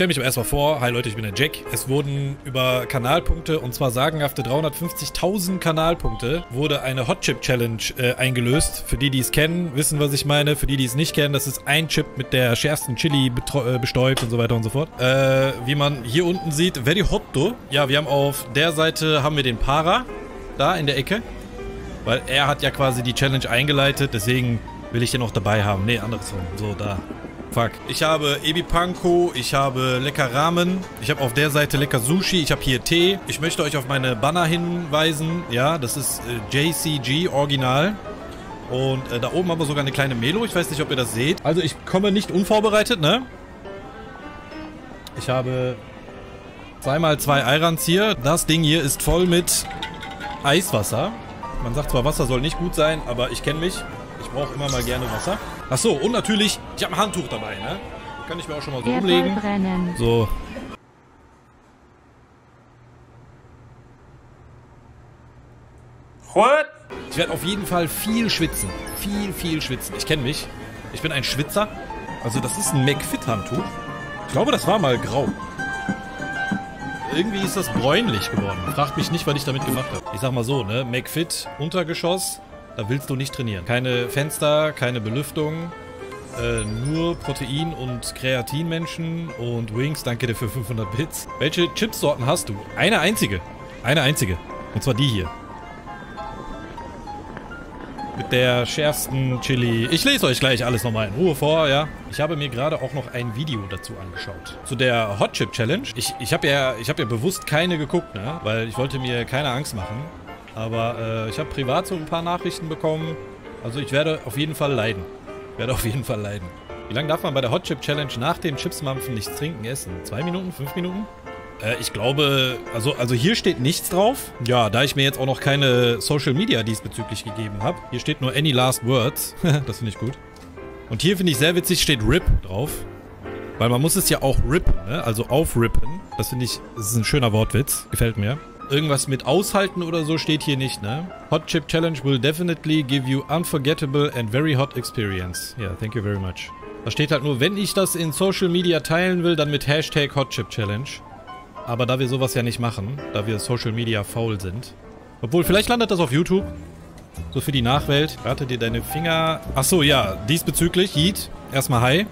stelle mich aber erstmal vor. Hi Leute, ich bin der Jack. Es wurden über Kanalpunkte, und zwar sagenhafte 350.000 Kanalpunkte, wurde eine Hot Chip Challenge äh, eingelöst. Für die, die es kennen, wissen, was ich meine. Für die, die es nicht kennen, das ist ein Chip mit der schärfsten Chili äh, bestäubt und so weiter und so fort. Äh, wie man hier unten sieht, very hotto. Ja, wir haben auf der Seite haben wir den Para. Da in der Ecke. Weil er hat ja quasi die Challenge eingeleitet, deswegen will ich den auch dabei haben. Nee, andersrum. So, da. Fuck. Ich habe Ebi Panko, ich habe lecker Ramen, ich habe auf der Seite lecker Sushi, ich habe hier Tee. Ich möchte euch auf meine Banner hinweisen. Ja, das ist äh, JCG Original. Und äh, da oben haben wir sogar eine kleine Melo. Ich weiß nicht, ob ihr das seht. Also ich komme nicht unvorbereitet, ne? Ich habe zweimal zwei Eirans hier. Das Ding hier ist voll mit Eiswasser. Man sagt zwar, Wasser soll nicht gut sein, aber ich kenne mich. Ich brauche immer mal gerne Wasser. Achso, und natürlich, ich habe ein Handtuch dabei, ne? Kann ich mir auch schon mal so umlegen. So. What? Ich werde auf jeden Fall viel schwitzen. Viel, viel schwitzen. Ich kenne mich. Ich bin ein Schwitzer. Also das ist ein McFit-Handtuch. Ich glaube, das war mal grau. Irgendwie ist das bräunlich geworden. Fragt mich nicht, was ich damit gemacht habe. Ich sag mal so, ne? McFit, Untergeschoss, da willst du nicht trainieren. Keine Fenster, keine Belüftung. Äh, nur Protein- und Kreatinmenschen und Wings, danke dir für 500 Bits. Welche Chipsorten hast du? Eine einzige. Eine einzige. Und zwar die hier. Mit der schärfsten Chili. Ich lese euch gleich alles nochmal in Ruhe vor, ja. Ich habe mir gerade auch noch ein Video dazu angeschaut. Zu der Hot Chip Challenge. Ich, ich habe ja, ich hab ja bewusst keine geguckt, ne? Weil ich wollte mir keine Angst machen. Aber äh, ich habe privat so ein paar Nachrichten bekommen. Also ich werde auf jeden Fall leiden. Ich werde auf jeden Fall leiden. Wie lange darf man bei der Hot Chip Challenge nach dem Chipsmampfen nichts trinken, essen? Zwei Minuten? Fünf Minuten? Äh, ich glaube, also, also hier steht nichts drauf. Ja, da ich mir jetzt auch noch keine Social Media diesbezüglich gegeben habe. Hier steht nur Any Last Words. das finde ich gut. Und hier finde ich sehr witzig, steht RIP drauf. Weil man muss es ja auch rippen, ne? Also aufrippen. Das finde ich, das ist ein schöner Wortwitz. Gefällt mir. Irgendwas mit aushalten oder so steht hier nicht, ne? Hot Chip Challenge will definitely give you unforgettable and very hot experience. Yeah, thank you very much. Da steht halt nur, wenn ich das in Social Media teilen will, dann mit Hashtag Hot Chip Challenge. Aber da wir sowas ja nicht machen, da wir Social Media faul sind. Obwohl, vielleicht landet das auf YouTube. So für die Nachwelt. Rate dir deine Finger... Achso, ja. Diesbezüglich, Yeet. Erstmal Hi.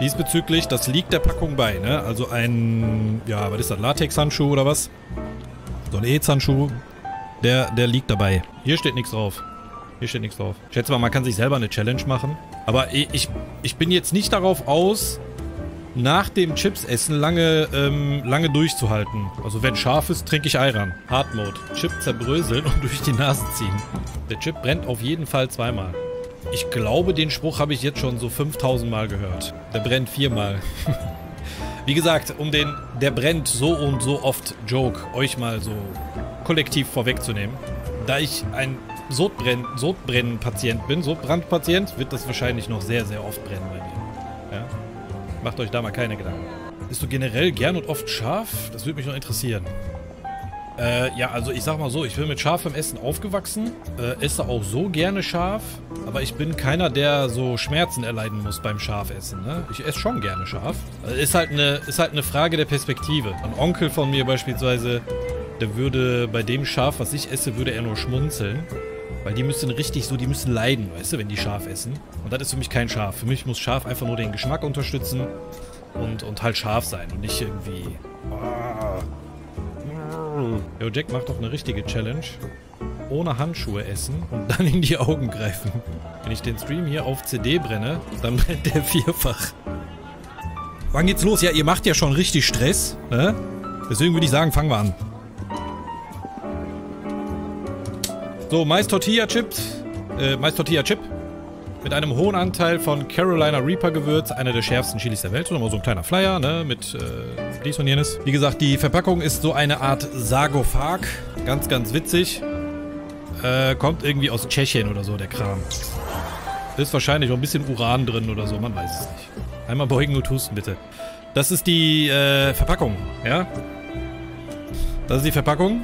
Diesbezüglich, das liegt der Packung bei, ne? Also ein... Ja, was ist das? Latex-Handschuh oder was? So ein EZ-Handschuh. Der, der liegt dabei. Hier steht nichts drauf. Hier steht nichts drauf. Ich schätze mal, man kann sich selber eine Challenge machen. Aber ich, ich bin jetzt nicht darauf aus, nach dem Chips-Essen lange, ähm, lange durchzuhalten. Also wenn scharf ist, trinke ich Ayran. Hard Mode. Chip zerbröseln und durch die Nase ziehen. Der Chip brennt auf jeden Fall zweimal. Ich glaube, den Spruch habe ich jetzt schon so 5000 Mal gehört. Der brennt viermal. Wie gesagt, um den der brennt so und so oft Joke euch mal so kollektiv vorwegzunehmen. Da ich ein Sodbrenn Sodbrennen-Patient bin, Sodbrandpatient, wird das wahrscheinlich noch sehr, sehr oft brennen bei mir. Ja? Macht euch da mal keine Gedanken. Bist du generell gern und oft scharf? Das würde mich noch interessieren. Äh, ja, also ich sag mal so, ich bin mit scharfem Essen aufgewachsen, äh, esse auch so gerne scharf, aber ich bin keiner, der so Schmerzen erleiden muss beim Scharfessen, ne? Ich esse schon gerne scharf. Also ist halt eine, ist halt eine Frage der Perspektive. Ein Onkel von mir beispielsweise, der würde bei dem Schaf, was ich esse, würde er nur schmunzeln. Weil die müssen richtig so, die müssen leiden, weißt du, wenn die scharf essen. Und das ist für mich kein Schaf. Für mich muss scharf einfach nur den Geschmack unterstützen und, und halt scharf sein und nicht irgendwie... Ah. Yo, Jack macht doch eine richtige Challenge. Ohne Handschuhe essen und dann in die Augen greifen. Wenn ich den Stream hier auf CD brenne, dann brennt der vierfach. Wann geht's los? Ja, ihr macht ja schon richtig Stress, ne? Deswegen würde ich sagen, fangen wir an. So, Mais Tortilla Chips. Äh, Mais Tortilla Chip. Mit einem hohen Anteil von Carolina Reaper Gewürz, einer der schärfsten Chilis der Welt. So, nochmal so ein kleiner Flyer, ne, mit äh, dies und jenes. Wie gesagt, die Verpackung ist so eine Art Sargophag. Ganz, ganz witzig. Äh, kommt irgendwie aus Tschechien oder so, der Kram. Ist wahrscheinlich auch ein bisschen Uran drin oder so, man weiß es nicht. Einmal beugen und husten, bitte. Das ist die äh, Verpackung, ja? Das ist die Verpackung.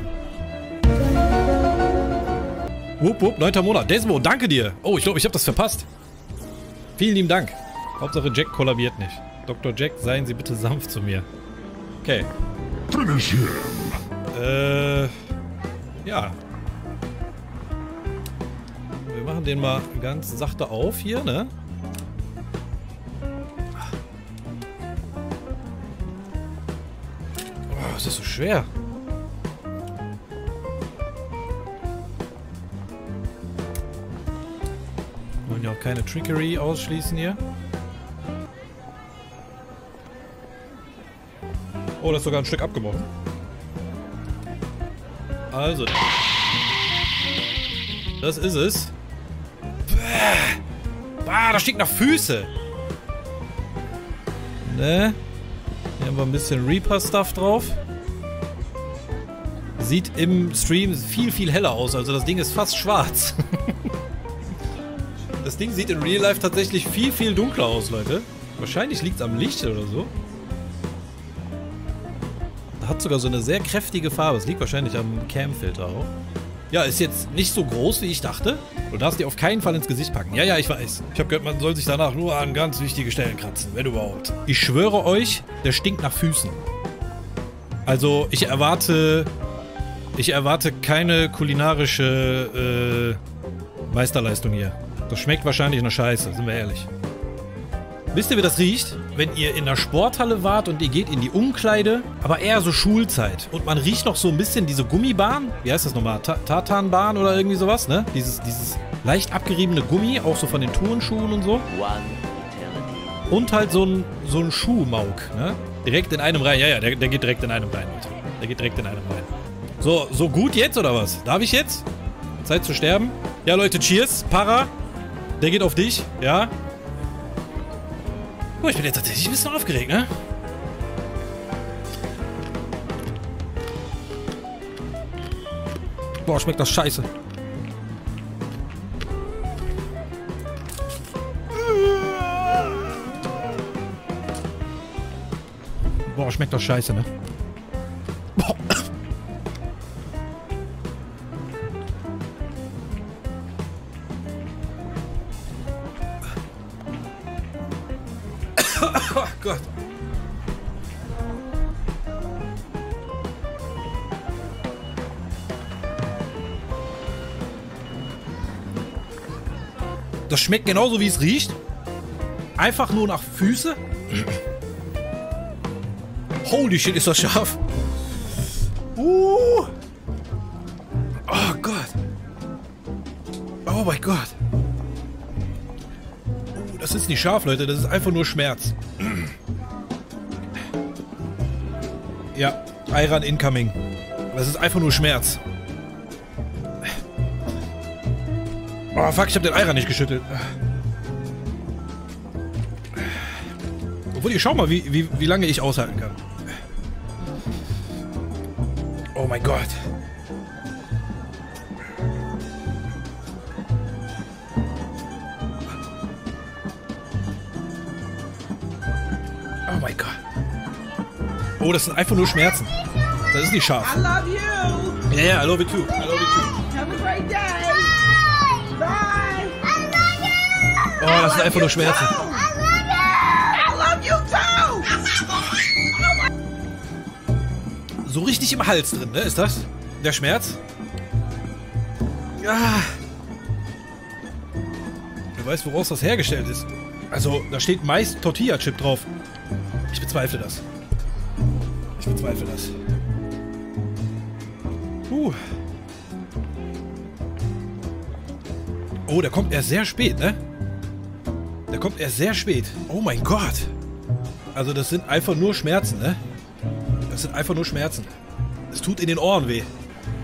Wupp, wupp, neunter Monat. Desmo, danke dir. Oh, ich glaube, ich habe das verpasst. Vielen lieben Dank. Hauptsache Jack kollabiert nicht. Dr. Jack, seien Sie bitte sanft zu mir. Okay. Finish him. Äh, ja. Wir machen den mal ganz sachte auf hier, ne? Oh, ist das so schwer? Keine Trickery ausschließen hier. Oh, das ist sogar ein Stück abgebrochen. Also. Das ist es. Bah, das stinkt nach Füße. Ne? Hier haben wir ein bisschen Reaper-Stuff drauf. Sieht im Stream viel, viel heller aus. Also das Ding ist fast schwarz. das Ding sieht in Real Life tatsächlich viel, viel dunkler aus, Leute. Wahrscheinlich liegt es am Licht oder so. Hat sogar so eine sehr kräftige Farbe. Es liegt wahrscheinlich am Cam-Filter auch. Ja, ist jetzt nicht so groß, wie ich dachte. Du darfst die auf keinen Fall ins Gesicht packen. Ja, ja, ich weiß. Ich habe gehört, man soll sich danach nur an ganz wichtige Stellen kratzen, wenn überhaupt. Ich schwöre euch, der stinkt nach Füßen. Also, ich erwarte... Ich erwarte keine kulinarische äh, Meisterleistung hier. Das schmeckt wahrscheinlich nach Scheiße, sind wir ehrlich. Wisst ihr, wie das riecht? Wenn ihr in der Sporthalle wart und ihr geht in die Umkleide, aber eher so Schulzeit. Und man riecht noch so ein bisschen diese Gummibahn. Wie heißt das nochmal? Ta Tartanbahn oder irgendwie sowas, ne? Dieses, dieses leicht abgeriebene Gummi, auch so von den Turnschuhen und so. Und halt so ein, so ein Schuhmauk, ne? Direkt in einem rein. Ja, ja, der, der geht direkt in einem rein, Leute. Der geht direkt in einem rein. So, so gut jetzt oder was? Darf ich jetzt? Zeit zu sterben? Ja, Leute, cheers. Para. Der geht auf dich, ja? Oh, ich bin jetzt tatsächlich ein bisschen aufgeregt, ne? Boah, schmeckt das scheiße. Boah, schmeckt das scheiße, ne? Das schmeckt genauso wie es riecht. Einfach nur nach Füße. Holy shit, ist das scharf. Uh. Oh Gott. Oh mein Gott. Uh, das ist nicht scharf, Leute. Das ist einfach nur Schmerz. Ja, Iran incoming. Das ist einfach nur Schmerz. Oh, fuck, ich hab den Iran nicht geschüttelt. Obwohl, ihr schau mal, wie, wie, wie lange ich aushalten kann. Oh mein Gott. Oh mein Gott. Oh, das sind einfach nur Schmerzen. Das ist nicht scharf. I love you. Ja, ja, I love you too. I love you too. Oh, das sind einfach nur Schmerzen. So richtig im Hals drin, ne? Ist das? Der Schmerz? Ja. Wer weiß, woraus das hergestellt ist. Also, da steht meist Tortilla-Chip drauf. Ich bezweifle das. Ich bezweifle das. Uh. Oh, der kommt erst sehr spät, ne? Der kommt erst sehr spät. Oh mein Gott. Also das sind einfach nur Schmerzen, ne? Das sind einfach nur Schmerzen. Es tut in den Ohren weh.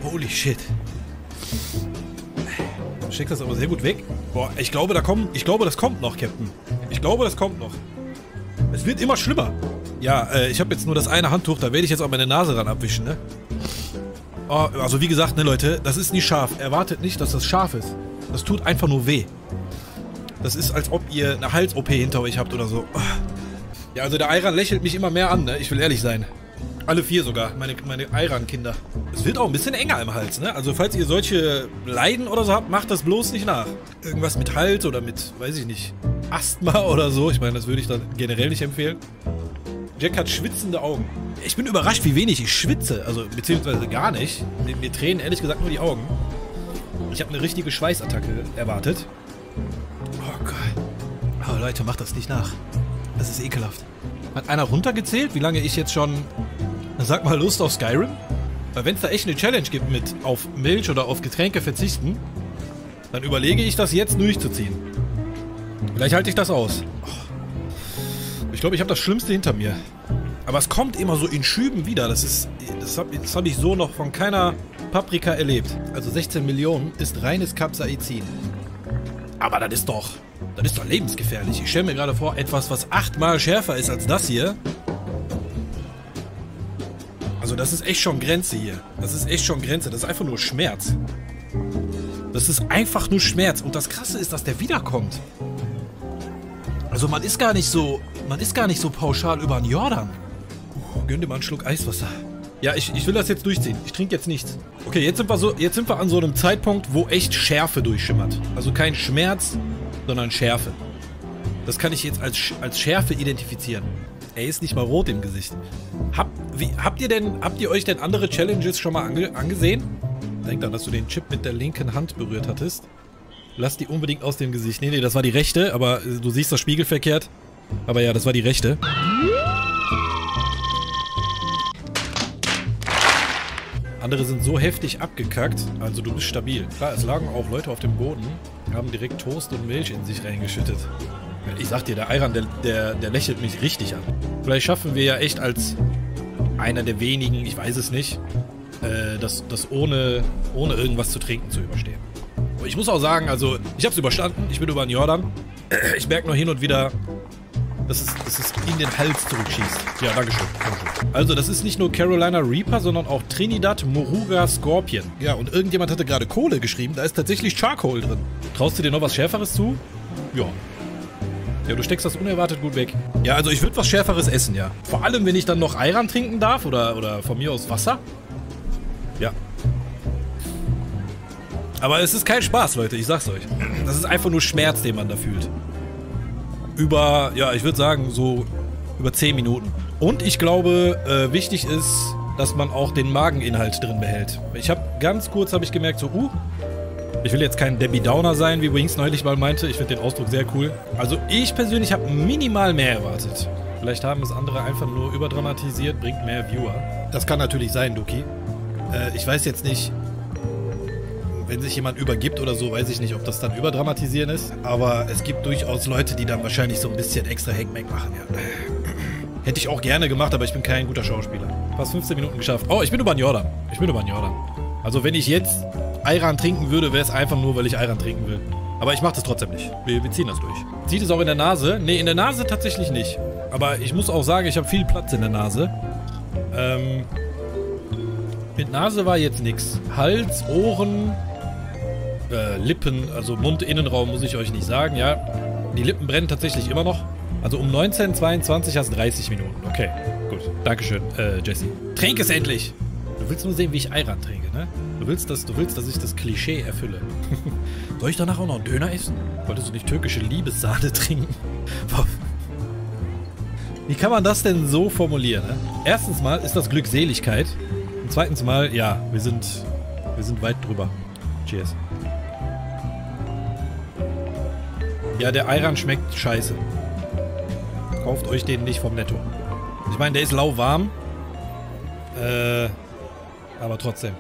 Holy shit. Steckt das aber sehr gut weg. Boah, ich glaube, da kommen, ich glaube, das kommt noch, Captain. Ich glaube, das kommt noch. Es wird immer schlimmer. Ja, äh, ich habe jetzt nur das eine Handtuch, da werde ich jetzt auch meine Nase ran abwischen, ne? Oh, also wie gesagt, ne Leute, das ist nicht scharf. Erwartet nicht, dass das scharf ist. Das tut einfach nur weh. Das ist, als ob ihr eine Hals-OP hinter euch habt oder so. Ja, also der Ayran lächelt mich immer mehr an, ne? Ich will ehrlich sein. Alle vier sogar, meine, meine Ayran-Kinder. Es wird auch ein bisschen enger im Hals, ne? Also falls ihr solche Leiden oder so habt, macht das bloß nicht nach. Irgendwas mit Hals oder mit, weiß ich nicht, Asthma oder so. Ich meine, das würde ich dann generell nicht empfehlen. Jack hat schwitzende Augen. Ich bin überrascht, wie wenig ich schwitze. Also, beziehungsweise gar nicht. Mir, mir tränen ehrlich gesagt nur die Augen. Ich habe eine richtige Schweißattacke erwartet. Oh Gott. Oh Leute, macht das nicht nach. Das ist ekelhaft. Hat einer runtergezählt, wie lange ich jetzt schon... Sag mal, Lust auf Skyrim? Weil wenn es da echt eine Challenge gibt mit auf Milch oder auf Getränke verzichten, dann überlege ich das jetzt durchzuziehen. Vielleicht halte ich das aus. Oh. Ich glaube, ich habe das Schlimmste hinter mir. Aber es kommt immer so in Schüben wieder. Das ist, das habe hab ich so noch von keiner Paprika erlebt. Also 16 Millionen ist reines Capsaicin. Aber das ist doch, das ist doch lebensgefährlich. Ich stelle mir gerade vor, etwas, was achtmal schärfer ist als das hier. Also das ist echt schon Grenze hier. Das ist echt schon Grenze. Das ist einfach nur Schmerz. Das ist einfach nur Schmerz. Und das Krasse ist, dass der wiederkommt. Also man ist gar nicht so, man ist gar nicht so pauschal über den Jordan. Gönn dir mal einen Schluck Eiswasser. Ja, ich, ich will das jetzt durchziehen. Ich trinke jetzt nichts. Okay, jetzt sind, wir so, jetzt sind wir an so einem Zeitpunkt, wo echt Schärfe durchschimmert. Also kein Schmerz, sondern Schärfe. Das kann ich jetzt als, als Schärfe identifizieren. Er ist nicht mal rot im Gesicht. Hab, wie, habt ihr denn, habt ihr euch denn andere Challenges schon mal ange, angesehen? Denk dann, dass du den Chip mit der linken Hand berührt hattest. Lass die unbedingt aus dem Gesicht. Nee, nee, das war die rechte, aber du siehst das spiegelverkehrt. Aber ja, das war die rechte. Andere sind so heftig abgekackt, also du bist stabil. Klar, es lagen auch Leute auf dem Boden, haben direkt Toast und Milch in sich reingeschüttet. Ich sag dir, der Ayran, der, der, der lächelt mich richtig an. Vielleicht schaffen wir ja echt als einer der wenigen, ich weiß es nicht, äh, das, das ohne, ohne irgendwas zu trinken zu überstehen. Ich muss auch sagen, also, ich hab's überstanden, ich bin über den Jordan. Ich merke nur hin und wieder, dass es, dass es in den Hals zurückschießt. Ja, Dankeschön. Dankeschön. Also, das ist nicht nur Carolina Reaper, sondern auch Trinidad Moruga Scorpion. Ja, und irgendjemand hatte gerade Kohle geschrieben. Da ist tatsächlich Charcoal drin. Traust du dir noch was Schärferes zu? Ja. Ja, du steckst das unerwartet gut weg. Ja, also ich würde was Schärferes essen, ja. Vor allem, wenn ich dann noch Ayran trinken darf oder, oder von mir aus Wasser. Ja. Aber es ist kein Spaß, Leute, ich sag's euch. Das ist einfach nur Schmerz, den man da fühlt über, ja, ich würde sagen, so über 10 Minuten. Und ich glaube, äh, wichtig ist, dass man auch den Mageninhalt drin behält. Ich habe ganz kurz habe ich gemerkt, so, uh, ich will jetzt kein Debbie Downer sein, wie Wings neulich mal meinte. Ich finde den Ausdruck sehr cool. Also ich persönlich habe minimal mehr erwartet. Vielleicht haben es andere einfach nur überdramatisiert, bringt mehr Viewer. Das kann natürlich sein, Duki. Äh, ich weiß jetzt nicht, wenn sich jemand übergibt oder so, weiß ich nicht, ob das dann überdramatisieren ist. Aber es gibt durchaus Leute, die dann wahrscheinlich so ein bisschen extra Hackmack machen, ja. Hätte ich auch gerne gemacht, aber ich bin kein guter Schauspieler. Fast 15 Minuten geschafft. Oh, ich bin über den Jordan. Ich bin über den Jordan. Also wenn ich jetzt Ayran trinken würde, wäre es einfach nur, weil ich Ayran trinken will. Aber ich mache das trotzdem nicht. Wir, wir, ziehen das durch. Zieht es auch in der Nase? Ne, in der Nase tatsächlich nicht. Aber ich muss auch sagen, ich habe viel Platz in der Nase. Ähm, mit Nase war jetzt nichts. Hals, Ohren, äh, Lippen, also Mundinnenraum muss ich euch nicht sagen, ja. Die Lippen brennen tatsächlich immer noch. Also um 19.22 hast du 30 Minuten. Okay, gut. Dankeschön, äh, Jesse. Trink es endlich! Du willst nur sehen, wie ich Ayran trinke, ne? Du willst, dass, du willst, dass ich das Klischee erfülle. Soll ich danach auch noch einen Döner essen? Wolltest du nicht türkische Liebessahne trinken? Wie kann man das denn so formulieren? Ne? Erstens mal ist das Glückseligkeit. Und zweitens mal, ja, wir sind, wir sind weit drüber. Cheers. Ja, der Ayran schmeckt scheiße. Kauft euch den nicht vom Netto. Ich meine, der ist lauwarm. Äh, aber trotzdem.